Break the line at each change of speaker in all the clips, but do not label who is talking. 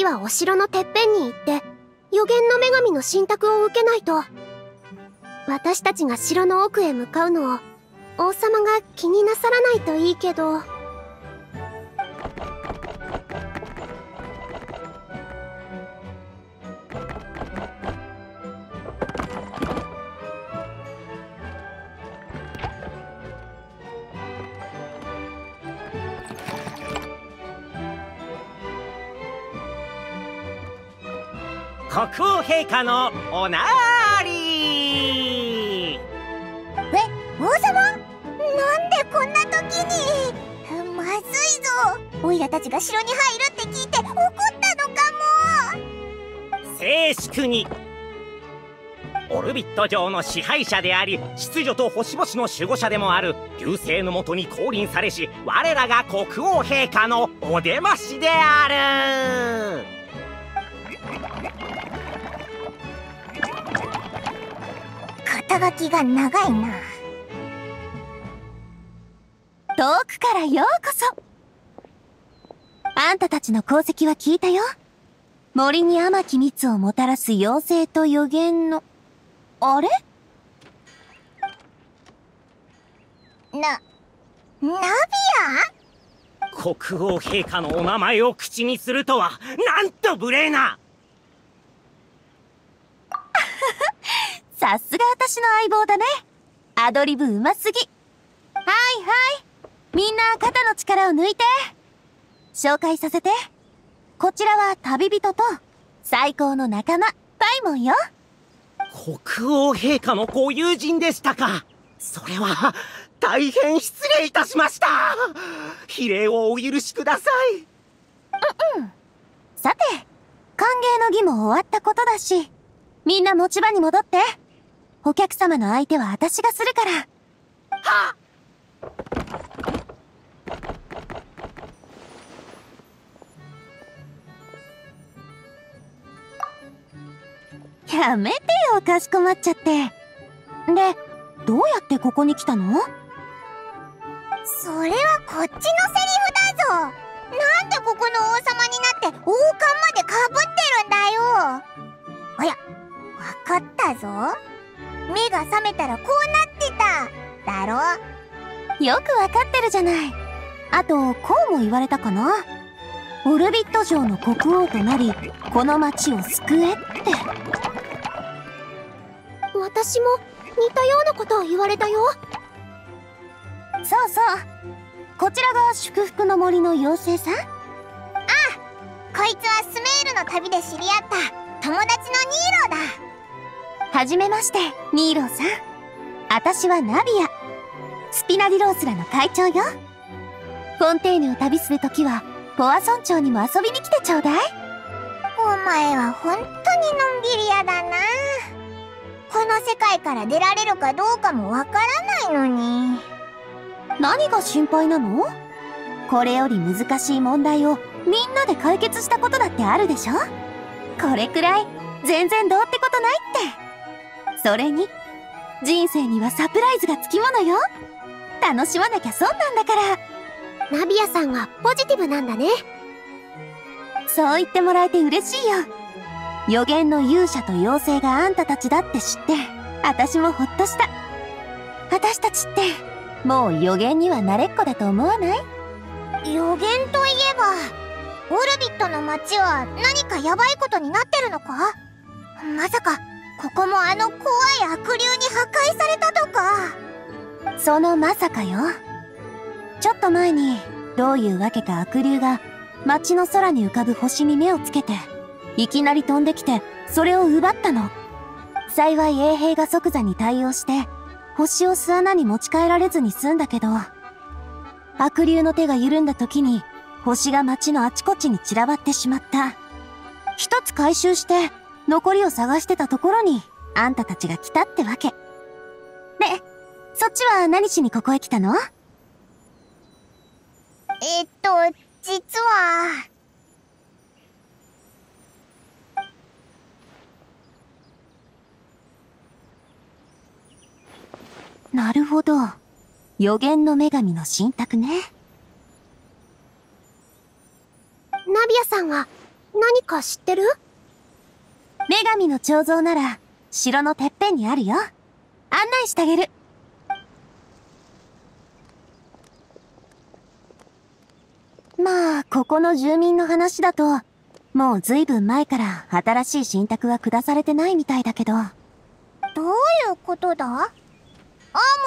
次はお城のてっぺんに行って予言の女神の信託を受けないと私たちが城の奥へ向かうのを王様が気になさらないといいけど。
国王陛下のおなーり。え
王様？なんでこんな時に？まずいぞ。オイラたちが城に入るって聞いて怒ったのか
も。静粛に。オルビット城の支配者であり秩序と星々の守護者でもある流星のもとに降臨されし我らが国王陛下のお出ましである
肩書きが長いな。
遠くからようこそ。あんたたちの功績は聞いたよ。森に甘き蜜をもたらす妖精と予言の。あれ？
なナビ
ア？国王陛下のお名前を口にするとはなんと無礼な。
さすが私の相棒だね。アドリブうますぎ。はいはい。みんな肩の力を抜いて。紹介させて。こちらは旅人と最高の仲間、パイモンよ。
国王陛下のご友人でしたか。それは、大変失礼いたしました。比例をお許しください。
うんうん。さて、歓迎の儀も終わったことだし、みんな持ち場に戻って。お客様の相手は私がするから。はやめてよ、かしこまっちゃって。で、どうやってここに来たの？
それはこっちのセリフだぞなんでここの王様になって王冠までかぶってるんだよおや、わかったぞ。目が覚めたらこうなってた。だろ？
よくわかってるじゃない。あとこうも言われたかな。オルビット城の国王となりこの町を救えって。
私も似たようなことを言われたよ。
そうそう。こちらが祝福の森の妖精さん。あ
あこいつはスメールの旅で知り合った友達のニーローだ
はじめまして、ニーローさん。私はナビア。スピナディロースラの会長よ。フォンテーヌを旅するときは、ポア村長にも遊びに来てちょうだい。
お前は本当にのんびり屋だな。この世界から出られるかどうかもわからないのに。
何が心配なの？これより難しい問題をみんなで解決したことだってあるでしょ？これくらい全然どうってことないって。それに、人生にはサプライズがつきものよ。楽しまなきゃ損なんだから。
ナビアさんはポジティブなんだね。
そう言ってもらえて嬉しいよ。予言の勇者と妖精があんたたちだって知って、私もほっとした。私たちって、もう予言には慣れっこだと思わない？
予言といえば、オルビットの街は何かヤバいことになってるのか？まさか、ここもあの怖い悪霊に破壊されたとか。
そのまさかよ。ちょっと前にどういうわけか悪霊が街の空に浮かぶ星に目をつけていきなり飛んできてそれを奪ったの。幸い衛兵が即座に対応して星を巣穴に持ち帰られずに済んだけど。悪霊の手が緩んだ時に星が街のあちこちに散らばってしまった。一つ回収して残りを探してたところに、あんたたちが来たってわけ。で、そっちは何しにここへ来たの？
えっと、実は
なるほど。予言の女神の信託ね。
ナビアさんは何か知ってる？
女神の彫像なら、城のてっぺんにあるよ。案内してあげる。まあ、ここの住民の話だと、もう随分前から新しい信託は下されてないみたいだけど。
どういうことだ？アー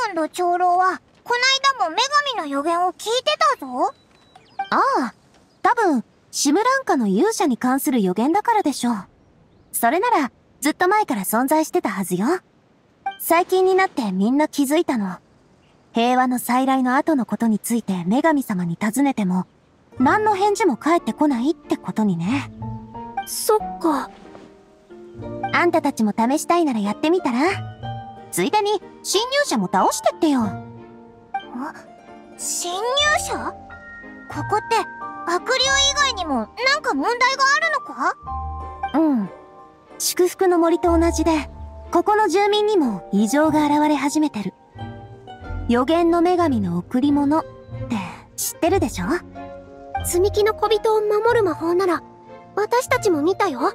モンド長老は、こないだも女神の予言を聞いてたぞ。
ああ、多分、シムランカの勇者に関する予言だからでしょう。それなら、ずっと前から存在してたはずよ。最近になってみんな気づいたの。平和の再来の後のことについて女神様に尋ねても、何の返事も返ってこないってことにね。
そっか。
あんたたちも試したいならやってみたら？ついでに、侵入者も倒してってよ。
侵入者？ここって、悪霊以外にもなんか問題があるのか？
うん。祝福の森と同じで、ここの住民にも異常が現れ始めてる。予言の女神の贈り物って知ってるでしょ？
積み木の小人を守る魔法なら、私たちも見たよ。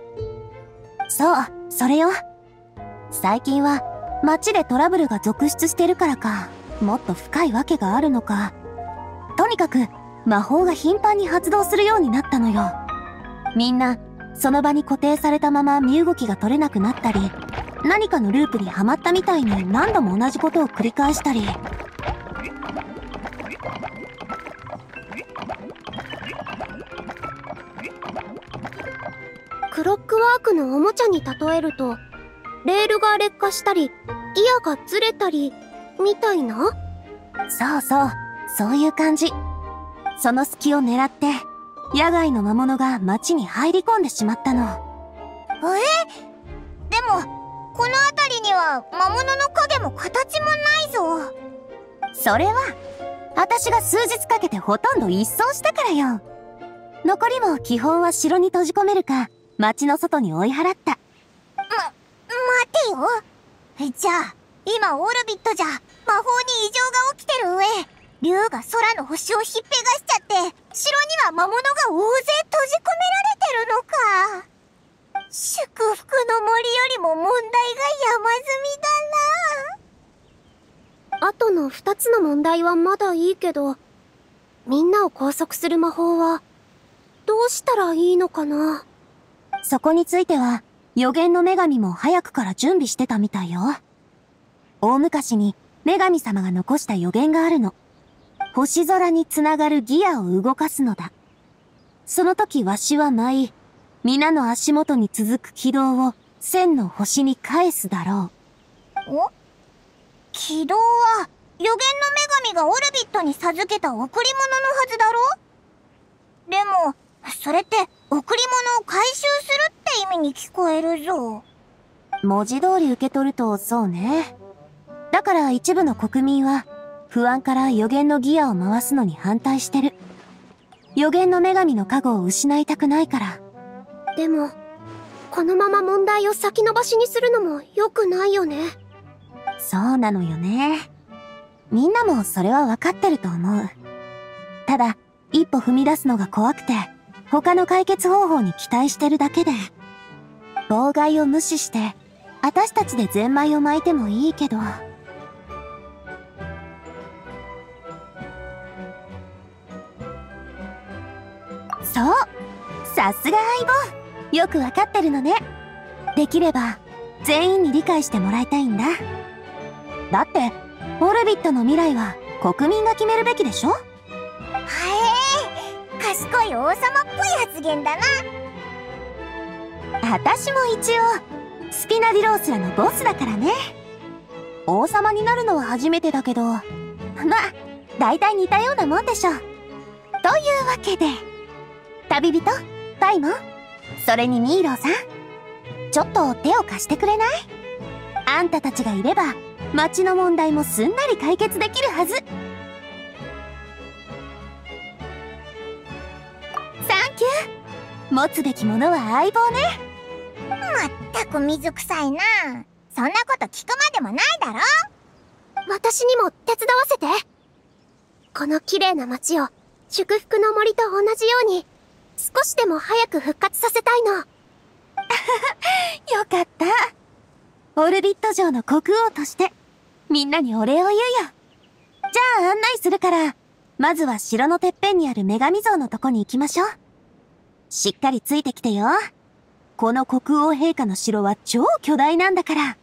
そう、それよ。最近は街でトラブルが続出してるからか、もっと深いわけがあるのか。とにかく魔法が頻繁に発動するようになったのよ。みんな、その場に固定されたまま身動きが取れなくなったり、何かのループにはまったみたいに何度も同じことを繰り返したり。
クロックワークのおもちゃに例えると、レールが劣化したり、ギアがずれたり、みたいな？
そうそう、そういう感じ。その隙を狙って、野外の魔物が街に入り込んでしまったの。
え？でも、この辺りには魔物の影も形もないぞ。
それは、私が数日かけてほとんど一掃したからよ。残りも基本は城に閉じ込めるか、街の外に追い払った。
ま、待てよ。じゃあ、今オルビットじゃ、魔法に異常が起きてる上、竜が空の星をひっぺがしちゃって、城には魔物が大勢閉じ込められてるのか。祝福の森よりも問題が山積みだな。
後の二つの問題はまだいいけど、みんなを拘束する魔法は、どうしたらいいのかな
そこについては、予言の女神も早くから準備してたみたいよ。大昔に女神様が残した予言があるの。星空につながるギアを動かすのだ。その時わしは舞い、皆の足元に続く軌道を千の星に返すだろ
お？軌道は、予言の女神がオルビットに授けた贈り物のはずだろでも、それって、贈り物を回収するって意味に聞こえるぞ。
う。文字通り受け取るとそうね。だから一部の国民は、不安から予言のギアを回すのに反対してる。予言の女神の加護を失いたくないから。
でも、このまま問題を先延ばしにするのも良くないよね。
そうなのよね。みんなもそれは分かってると思う。ただ、一歩踏み出すのが怖くて、他の解決方法に期待してるだけで。妨害を無視して、私たちでゼンマイを巻いてもいいけど。そうさすが相棒よくわかってるのね。できれば、全員に理解してもらいたいんだ。だって、オルビットの未来は国民が決めるべきでしょ？
はえ賢い王様っぽい発言だな。
私も一応、スピナディロースラのボスだからね。王様になるのは初めてだけど、まあ、大体似たようなもんでしょ。というわけで、旅人、パイモン、それにミーローさん、ちょっと手を貸してくれない？あんたたちがいれば、町の問題もすんなり解決できるはず。キュー。持つべきものは相棒ね。
まったく水臭いな。そんなこと聞くまでもないだろ。
私にも手伝わせて。この綺麗な街を祝福の森と同じように少しでも早く復活させたいの。
よかった。オルビット城の国王としてみんなにお礼を言うよ。じゃあ案内するからまずは城のてっぺんにある女神像のとこに行きましょう。しっかりついてきてよ。この国王陛下の城は超巨大なんだから。